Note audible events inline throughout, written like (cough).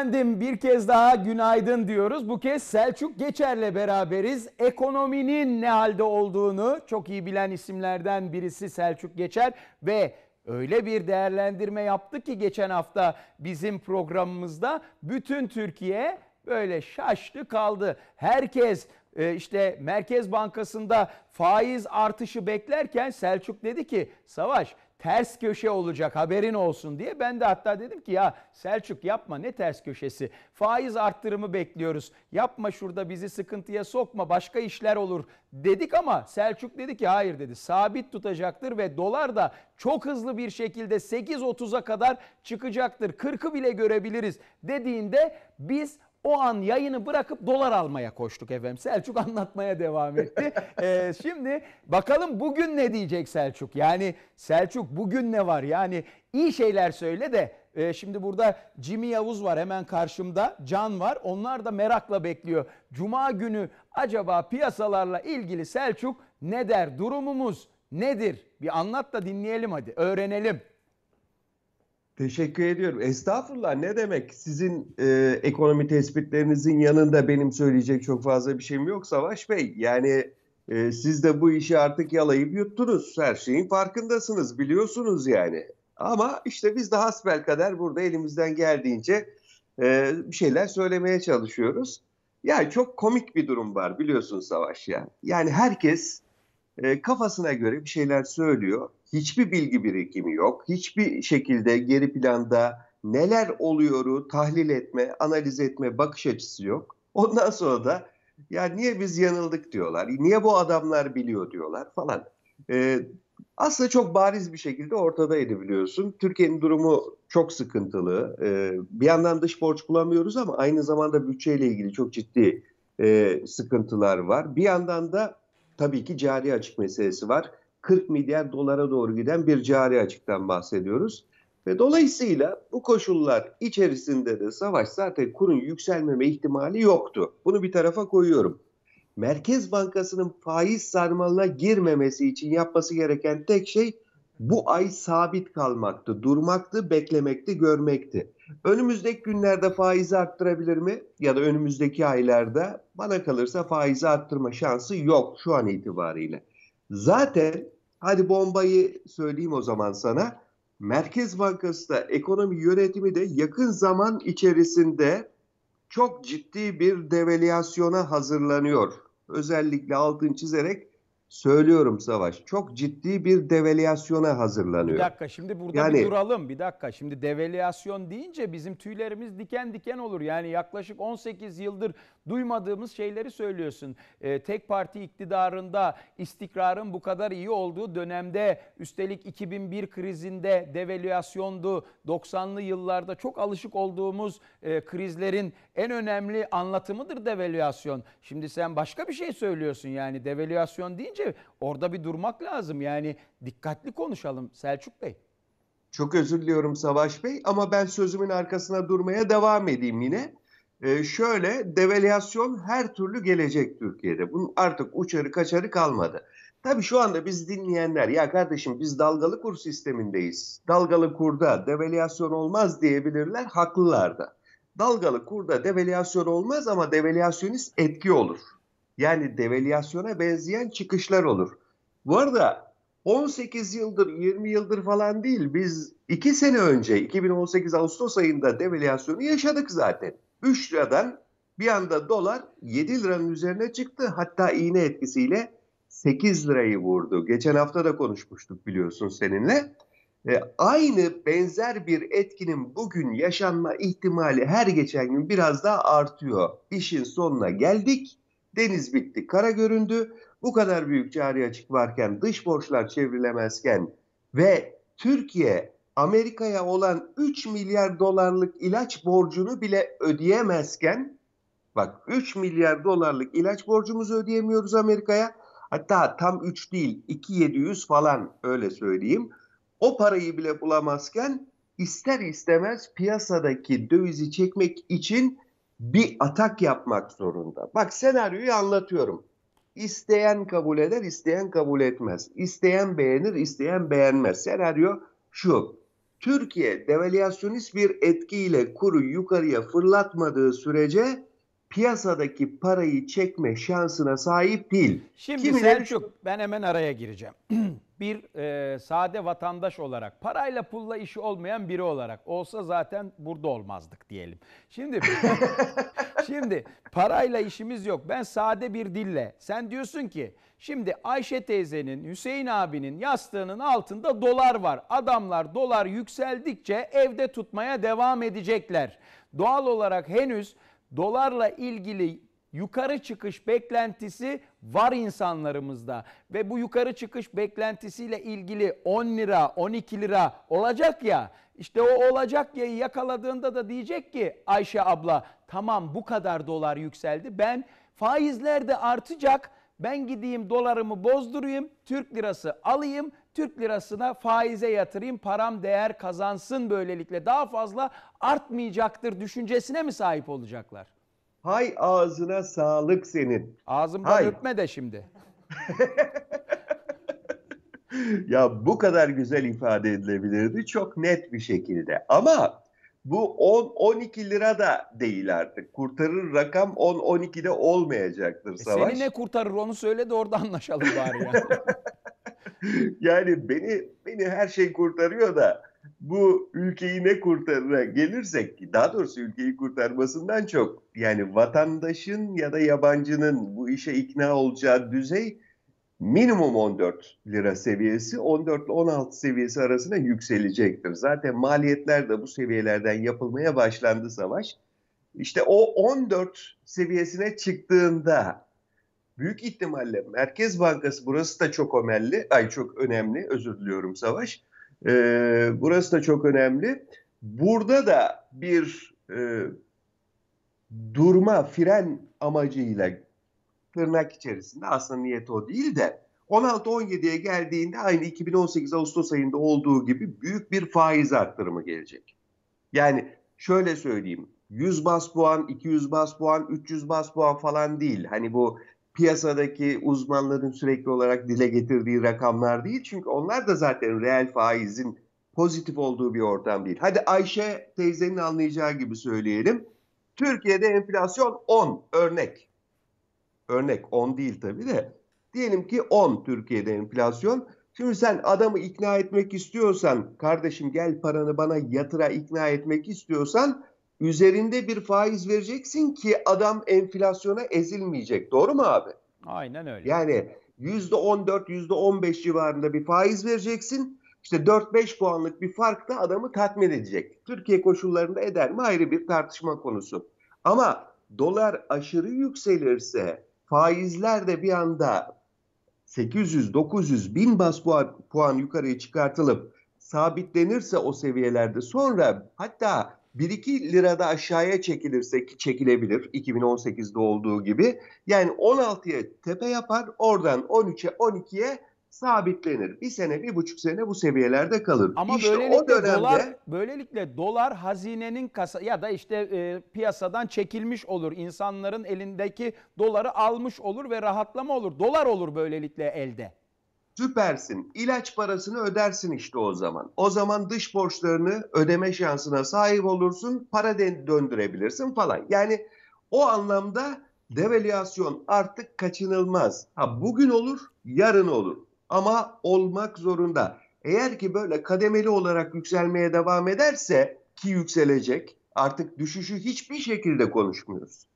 Efendim bir kez daha günaydın diyoruz. Bu kez Selçuk Geçer'le beraberiz. Ekonominin ne halde olduğunu çok iyi bilen isimlerden birisi Selçuk Geçer ve öyle bir değerlendirme yaptı ki geçen hafta bizim programımızda bütün Türkiye böyle şaştı kaldı. Herkes e, işte Merkez Bankası'nda faiz artışı beklerken Selçuk dedi ki Savaş ters köşe olacak haberin olsun diye. Ben de hatta dedim ki ya Selçuk yapma ne ters köşesi. Faiz arttırımı bekliyoruz. Yapma şurada bizi sıkıntıya sokma başka işler olur dedik ama Selçuk dedi ki hayır dedi. Sabit tutacaktır ve dolar da çok hızlı bir şekilde 8.30'a kadar çıkacaktır. 40'ı bile görebiliriz dediğinde biz o an yayını bırakıp dolar almaya koştuk efendim. Selçuk (laughs) anlatmaya devam etti. ee, şimdi bakalım bugün ne diyecek Selçuk? Yani Selçuk bugün ne var? Yani iyi şeyler söyle de e, şimdi burada Jimmy Yavuz var hemen karşımda. Can var. Onlar da merakla bekliyor. Cuma günü acaba piyasalarla ilgili Selçuk ne der? Durumumuz nedir? Bir anlat da dinleyelim hadi. Öğrenelim. Teşekkür ediyorum. Estağfurullah ne demek? Sizin e, ekonomi tespitlerinizin yanında benim söyleyecek çok fazla bir şeyim yok Savaş Bey. Yani e, siz de bu işi artık yalayıp yuttunuz. Her şeyin farkındasınız biliyorsunuz yani. Ama işte biz de hasbelkader burada elimizden geldiğince e, bir şeyler söylemeye çalışıyoruz. Yani çok komik bir durum var biliyorsun Savaş ya. Yani herkes e, kafasına göre bir şeyler söylüyor. Hiçbir bilgi birikimi yok. Hiçbir şekilde geri planda neler oluyoru tahlil etme, analiz etme bakış açısı yok. Ondan sonra da ya niye biz yanıldık diyorlar. Niye bu adamlar biliyor diyorlar falan. E, aslında çok bariz bir şekilde ortadaydı biliyorsun. Türkiye'nin durumu çok sıkıntılı. E, bir yandan dış borç bulamıyoruz ama aynı zamanda bütçeyle ilgili çok ciddi e, sıkıntılar var. Bir yandan da tabii ki cari açık meselesi var. 40 milyar dolara doğru giden bir cari açıktan bahsediyoruz. Ve dolayısıyla bu koşullar içerisinde de savaş zaten kurun yükselmeme ihtimali yoktu. Bunu bir tarafa koyuyorum. Merkez Bankası'nın faiz sarmalına girmemesi için yapması gereken tek şey bu ay sabit kalmaktı, durmaktı, beklemekti, görmekti. Önümüzdeki günlerde faizi arttırabilir mi? Ya da önümüzdeki aylarda bana kalırsa faizi arttırma şansı yok şu an itibariyle. Zaten hadi bombayı söyleyeyim o zaman sana. Merkez Bankası da ekonomi yönetimi de yakın zaman içerisinde çok ciddi bir devalüasyona hazırlanıyor. Özellikle altın çizerek söylüyorum Savaş. Çok ciddi bir devalüasyona hazırlanıyor. Bir dakika şimdi burada yani, bir duralım. Bir dakika şimdi devalüasyon deyince bizim tüylerimiz diken diken olur. Yani yaklaşık 18 yıldır duymadığımız şeyleri söylüyorsun. Ee, tek parti iktidarında istikrarın bu kadar iyi olduğu dönemde üstelik 2001 krizinde devalüasyondu. 90'lı yıllarda çok alışık olduğumuz e, krizlerin en önemli anlatımıdır devalüasyon. Şimdi sen başka bir şey söylüyorsun yani devalüasyon deyince orada bir durmak lazım. Yani dikkatli konuşalım Selçuk Bey. Çok özür diliyorum Savaş Bey ama ben sözümün arkasına durmaya devam edeyim yine. Ee, şöyle devalüasyon her türlü gelecek Türkiye'de. Bunun artık uçarı kaçarı kalmadı. Tabii şu anda biz dinleyenler ya kardeşim biz dalgalı kur sistemindeyiz. Dalgalı kurda devalüasyon olmaz diyebilirler. Haklılar da. Dalgalı kurda devalüasyon olmaz ama devalüasyonist etki olur. Yani devalüasyona benzeyen çıkışlar olur. Bu arada 18 yıldır 20 yıldır falan değil biz 2 sene önce 2018 Ağustos ayında devalüasyonu yaşadık zaten. 3 liradan bir anda dolar 7 liranın üzerine çıktı. Hatta iğne etkisiyle 8 lirayı vurdu. Geçen hafta da konuşmuştuk biliyorsun seninle. E, aynı benzer bir etkinin bugün yaşanma ihtimali her geçen gün biraz daha artıyor. İşin sonuna geldik. Deniz bitti, kara göründü. Bu kadar büyük cari açık varken, dış borçlar çevrilemezken ve Türkiye Amerika'ya olan 3 milyar dolarlık ilaç borcunu bile ödeyemezken bak 3 milyar dolarlık ilaç borcumuzu ödeyemiyoruz Amerika'ya. Hatta tam 3 değil 2700 falan öyle söyleyeyim. O parayı bile bulamazken ister istemez piyasadaki dövizi çekmek için bir atak yapmak zorunda. Bak senaryoyu anlatıyorum. İsteyen kabul eder, isteyen kabul etmez. İsteyen beğenir, isteyen beğenmez. Senaryo şu. Türkiye devalüasyonist bir etkiyle kuru yukarıya fırlatmadığı sürece piyasadaki parayı çekme şansına sahip değil. Şimdi Kimileri- Selçuk ben hemen araya gireceğim. (clears throat) bir e, sade vatandaş olarak parayla pulla işi olmayan biri olarak olsa zaten burada olmazdık diyelim. Şimdi (laughs) şimdi parayla işimiz yok. Ben sade bir dille sen diyorsun ki şimdi Ayşe teyzenin Hüseyin abinin yastığının altında dolar var. Adamlar dolar yükseldikçe evde tutmaya devam edecekler. Doğal olarak henüz dolarla ilgili yukarı çıkış beklentisi var insanlarımızda ve bu yukarı çıkış beklentisiyle ilgili 10 lira 12 lira olacak ya işte o olacak yayı yakaladığında da diyecek ki Ayşe abla tamam bu kadar dolar yükseldi ben faizler de artacak ben gideyim dolarımı bozdurayım Türk lirası alayım Türk lirasına faize yatırayım param değer kazansın böylelikle daha fazla artmayacaktır düşüncesine mi sahip olacaklar? Hay ağzına sağlık senin. Ağzımdan Hayır. öpme de şimdi. (laughs) Ya bu kadar güzel ifade edilebilirdi çok net bir şekilde. Ama bu 10-12 lira da değil artık. Kurtarır rakam 10-12'de olmayacaktır E Savaş. seni ne kurtarır onu söyle de orada anlaşalım bari ya. (laughs) Yani beni beni her şey kurtarıyor da bu ülkeyi ne kurtarıra gelirsek daha doğrusu ülkeyi kurtarmasından çok yani vatandaşın ya da yabancının bu işe ikna olacağı düzey minimum 14 lira seviyesi 14 ile 16 seviyesi arasında yükselecektir. Zaten maliyetler de bu seviyelerden yapılmaya başlandı savaş. İşte o 14 seviyesine çıktığında büyük ihtimalle Merkez Bankası burası da çok önemli. Ay çok önemli. Özür diliyorum Savaş. Ee, burası da çok önemli. Burada da bir e, durma, fren amacıyla tırnak içerisinde aslında niyet o değil de 16-17'ye geldiğinde aynı 2018 Ağustos ayında olduğu gibi büyük bir faiz arttırımı gelecek. Yani şöyle söyleyeyim 100 bas puan, 200 bas puan, 300 bas puan falan değil. Hani bu piyasadaki uzmanların sürekli olarak dile getirdiği rakamlar değil. Çünkü onlar da zaten reel faizin pozitif olduğu bir ortam değil. Hadi Ayşe teyzenin anlayacağı gibi söyleyelim. Türkiye'de enflasyon 10 örnek. Örnek 10 değil tabii de. Diyelim ki 10 Türkiye'de enflasyon. Şimdi sen adamı ikna etmek istiyorsan, kardeşim gel paranı bana yatıra ikna etmek istiyorsan üzerinde bir faiz vereceksin ki adam enflasyona ezilmeyecek. Doğru mu abi? Aynen öyle. Yani %14, %15 civarında bir faiz vereceksin. İşte 4-5 puanlık bir fark da adamı tatmin edecek. Türkiye koşullarında eder mi ayrı bir tartışma konusu. Ama dolar aşırı yükselirse faizler de bir anda 800, 900, 1000 bas puan, puan yukarıya çıkartılıp sabitlenirse o seviyelerde sonra hatta 1-2 lirada aşağıya çekilirse ki çekilebilir. 2018'de olduğu gibi. Yani 16'ya tepe yapar oradan 13'e 12'ye sabitlenir. Bir sene bir buçuk sene bu seviyelerde kalır. Ama İşte böylelikle o dönemde dolar böylelikle dolar hazinenin kasa ya da işte e, piyasadan çekilmiş olur. İnsanların elindeki doları almış olur ve rahatlama olur. Dolar olur böylelikle elde. süpersin. İlaç parasını ödersin işte o zaman. O zaman dış borçlarını ödeme şansına sahip olursun. Para dön- döndürebilirsin falan. Yani o anlamda devalüasyon artık kaçınılmaz. Ha bugün olur, yarın olur. Ama olmak zorunda. Eğer ki böyle kademeli olarak yükselmeye devam ederse ki yükselecek artık düşüşü hiçbir şekilde konuşmuyoruz.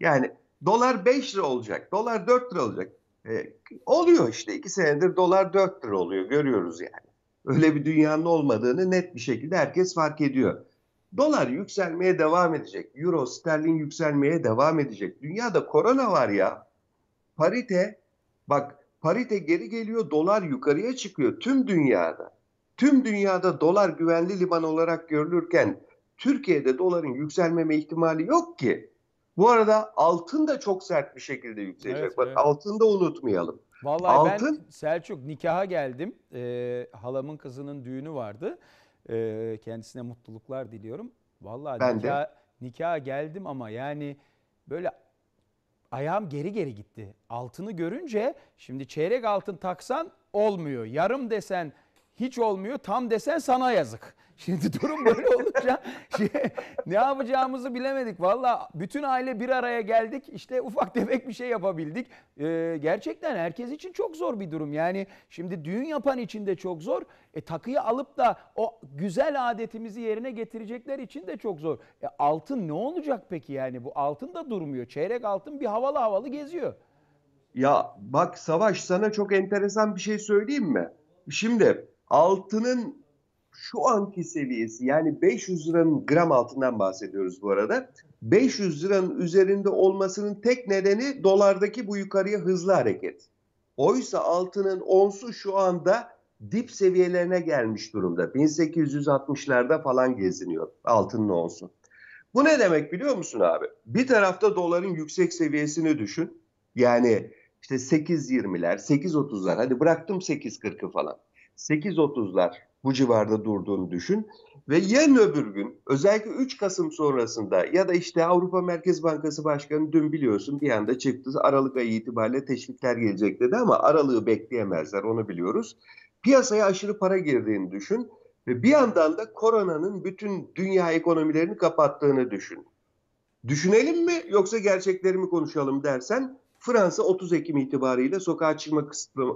Yani dolar 5 lira olacak, dolar 4 lira olacak. E, oluyor işte iki senedir dolar 4 lira oluyor görüyoruz yani. Öyle bir dünyanın olmadığını net bir şekilde herkes fark ediyor. Dolar yükselmeye devam edecek. Euro, sterlin yükselmeye devam edecek. Dünyada korona var ya. Parite bak parite geri geliyor dolar yukarıya çıkıyor tüm dünyada. Tüm dünyada dolar güvenli liman olarak görülürken Türkiye'de doların yükselmeme ihtimali yok ki. Bu arada altın da çok sert bir şekilde yükselecek. Evet, Bak evet. altını da unutmayalım. Vallahi ben Altın- Selçuk nikaha geldim. Ee, halamın kızının düğünü vardı. Ee, kendisine mutluluklar diliyorum. Vallahi Ben de. nikah, nikaha geldim ama yani böyle ayağım geri geri gitti. Altını görünce şimdi çeyrek altın taksan olmuyor. Yarım desen hiç olmuyor. Tam desen sana yazık. (laughs) Şimdi durum böyle olunca (laughs) şey, ne yapacağımızı bilemedik. Valla bütün aile bir araya geldik. İşte ufak (laughs) tefek bir şey yapabildik. Ee, gerçekten herkes için çok zor bir durum. Yani şimdi düğün yapan için de çok zor. E, takıyı alıp da o güzel adetimizi yerine getirecekler için de çok zor. E, altın ne olacak peki yani? Bu altın da durmuyor. Çeyrek altın bir havalı havalı geziyor. Ya bak Savaş sana çok enteresan bir şey söyleyeyim mi? Şimdi altının şu anki seviyesi yani 500 liranın gram altından bahsediyoruz bu arada. 500 liranın üzerinde olmasının tek nedeni dolardaki bu yukarıya hızlı hareket. Oysa altının onsu şu anda dip seviyelerine gelmiş durumda. 1860'larda falan geziniyor altının onsu. Bu ne demek biliyor musun abi? Bir tarafta doların yüksek seviyesini düşün. Yani işte 8.20'ler, 8.30'lar hadi bıraktım 8.40'ı falan. 8.30'lar bu civarda durduğunu düşün. Ve yarın öbür gün özellikle 3 Kasım sonrasında ya da işte Avrupa Merkez Bankası Başkanı dün biliyorsun bir anda çıktı. Aralık ayı itibariyle teşvikler gelecek dedi ama aralığı bekleyemezler onu biliyoruz. Piyasaya aşırı para girdiğini düşün. Ve bir yandan da koronanın bütün dünya ekonomilerini kapattığını düşün. Düşünelim mi yoksa gerçekleri mi konuşalım dersen Fransa 30 Ekim itibariyle sokağa çıkma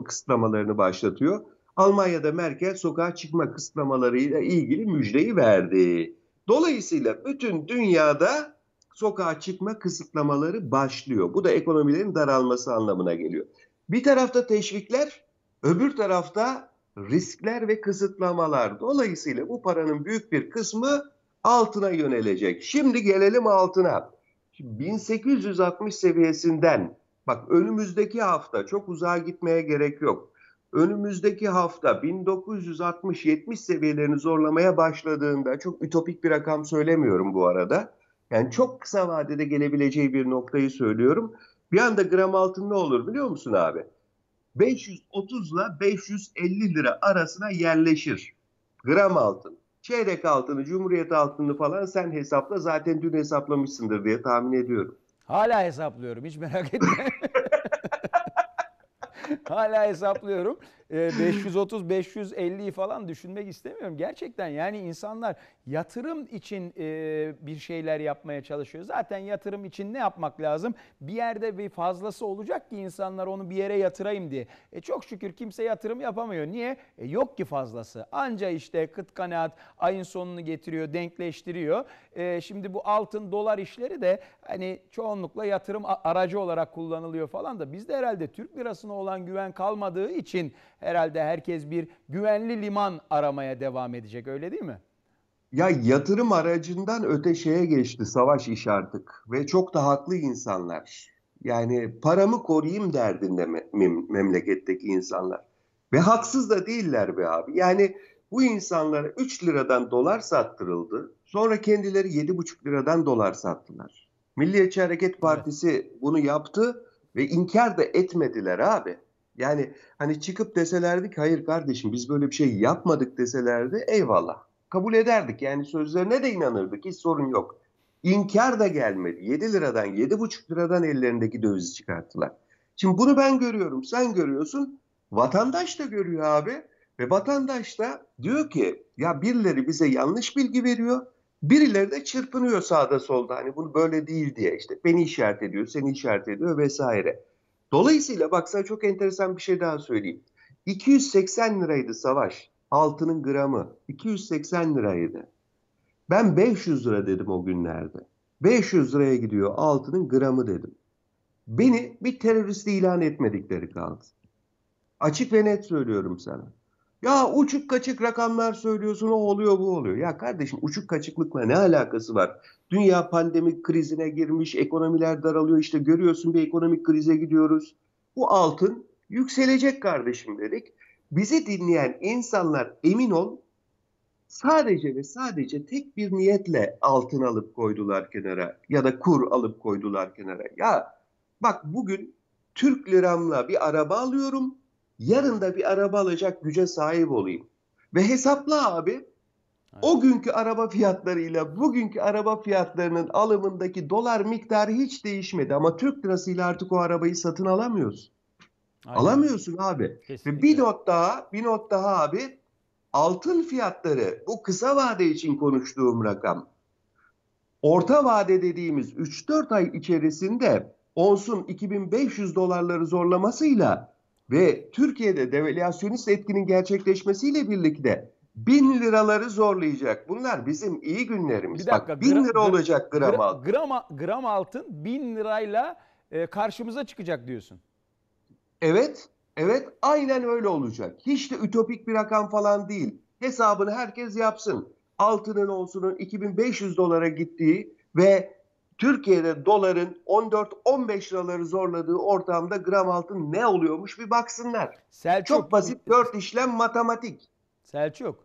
kısıtlamalarını başlatıyor. Almanya'da Merkel sokağa çıkma kısıtlamalarıyla ilgili müjdeyi verdi. Dolayısıyla bütün dünyada sokağa çıkma kısıtlamaları başlıyor. Bu da ekonomilerin daralması anlamına geliyor. Bir tarafta teşvikler, öbür tarafta riskler ve kısıtlamalar. Dolayısıyla bu paranın büyük bir kısmı altına yönelecek. Şimdi gelelim altına. Şimdi 1860 seviyesinden bak önümüzdeki hafta çok uzağa gitmeye gerek yok. Önümüzdeki hafta 1960-70 seviyelerini zorlamaya başladığında çok ütopik bir rakam söylemiyorum bu arada. Yani çok kısa vadede gelebileceği bir noktayı söylüyorum. Bir anda gram altın ne olur biliyor musun abi? 530 ile 550 lira arasına yerleşir. Gram altın. Çeyrek altını, cumhuriyet altını falan sen hesapla. Zaten dün hesaplamışsındır diye tahmin ediyorum. Hala hesaplıyorum hiç merak etme. (laughs) Hala hesaplıyorum. 530-550'yi falan düşünmek istemiyorum. Gerçekten yani insanlar yatırım için bir şeyler yapmaya çalışıyor. Zaten yatırım için ne yapmak lazım? Bir yerde bir fazlası olacak ki insanlar onu bir yere yatırayım diye. E çok şükür kimse yatırım yapamıyor. Niye? E yok ki fazlası. Anca işte kıt kanaat ayın sonunu getiriyor, denkleştiriyor. E şimdi bu altın dolar işleri de hani çoğunlukla yatırım aracı olarak kullanılıyor falan da bizde herhalde Türk lirasına olan güven kalmadığı için herhalde herkes bir güvenli liman aramaya devam edecek öyle değil mi? Ya yatırım aracından öte şeye geçti savaş iş artık ve çok da haklı insanlar. Yani paramı koruyayım derdinde mem memleketteki insanlar. Ve haksız da değiller be abi. Yani bu insanlara 3 liradan dolar sattırıldı. Sonra kendileri 7,5 liradan dolar sattılar. Milliyetçi Hareket Partisi evet. bunu yaptı ve inkar da etmediler abi. Yani hani çıkıp deselerdik hayır kardeşim biz böyle bir şey yapmadık deselerdi eyvallah. Kabul ederdik yani sözlerine de inanırdık hiç sorun yok. İnkar da gelmedi. 7 liradan 7,5 liradan ellerindeki dövizi çıkarttılar. Şimdi bunu ben görüyorum sen görüyorsun vatandaş da görüyor abi. Ve vatandaş da diyor ki ya birileri bize yanlış bilgi veriyor. Birileri de çırpınıyor sağda solda hani bunu böyle değil diye işte beni işaret ediyor, seni işaret ediyor vesaire. Dolayısıyla bak sana çok enteresan bir şey daha söyleyeyim. 280 liraydı savaş. Altının gramı. 280 liraydı. Ben 500 lira dedim o günlerde. 500 liraya gidiyor altının gramı dedim. Beni bir terörist ilan etmedikleri kaldı. Açık ve net söylüyorum sana. Ya uçuk kaçık rakamlar söylüyorsun o oluyor bu oluyor. Ya kardeşim uçuk kaçıklıkla ne alakası var? Dünya pandemik krizine girmiş, ekonomiler daralıyor işte görüyorsun bir ekonomik krize gidiyoruz. Bu altın yükselecek kardeşim dedik. Bizi dinleyen insanlar emin ol sadece ve sadece tek bir niyetle altın alıp koydular kenara ya da kur alıp koydular kenara. Ya bak bugün Türk liramla bir araba alıyorum yarın da bir araba alacak güce sahip olayım. Ve hesapla abi o günkü araba fiyatlarıyla bugünkü araba fiyatlarının alımındaki dolar miktarı hiç değişmedi. Ama Türk lirasıyla artık o arabayı satın alamıyorsun. Aynen. Alamıyorsun abi. Kesinlikle. Ve bir not daha, bir not daha abi. altın fiyatları bu kısa vade için konuştuğum rakam orta vade dediğimiz 3-4 ay içerisinde onsun 2500 dolarları zorlamasıyla ve Türkiye'de devalüasyonist etkinin gerçekleşmesiyle birlikte 1000 liraları zorlayacak. Bunlar bizim iyi günlerimiz. Bir dakika, Bak 1000 gra- lira olacak gram Gra- altın. gram, gram altın 1000 lirayla e, karşımıza çıkacak diyorsun. Evet, evet aynen öyle olacak. Hiç de ütopik bir rakam falan değil. Hesabını herkes yapsın. Altının onsunun 2500 dolara gittiği ve Türkiye'de doların 14-15 liraları zorladığı ortamda gram altın ne oluyormuş bir baksınlar. Selçuk, Çok basit dört işlem matematik. Selçuk,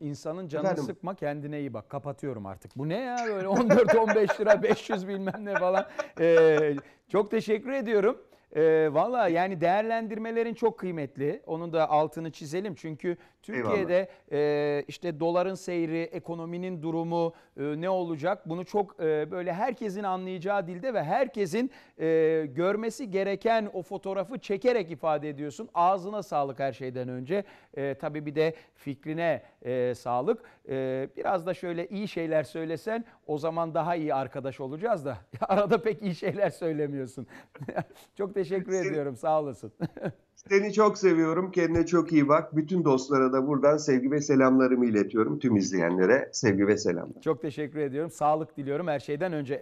insanın canını Efendim? sıkma kendine iyi bak. Kapatıyorum artık. Bu ne ya böyle 14-15 lira 500 bilmem ne falan. Ee, çok teşekkür ediyorum. Ee, Valla yani değerlendirmelerin çok kıymetli. Onun da altını çizelim. Çünkü Türkiye'de e, işte doların seyri, ekonominin durumu e, ne olacak? Bunu çok e, böyle herkesin anlayacağı dilde ve herkesin e, görmesi gereken o fotoğrafı çekerek ifade ediyorsun. Ağzına sağlık her şeyden önce. E, tabii bir de fikrine e, sağlık. E, biraz da şöyle iyi şeyler söylesen o zaman daha iyi arkadaş olacağız da. (laughs) Arada pek iyi şeyler söylemiyorsun. (laughs) çok teşekkür Seni- ediyorum. Sağ olasın. (laughs) Seni çok seviyorum. Kendine çok iyi bak. Bütün dostlara da buradan sevgi ve selamlarımı iletiyorum. Tüm izleyenlere sevgi ve selamlar. çok teşekkür ediyorum. Sağlık diliyorum her şeyden önce.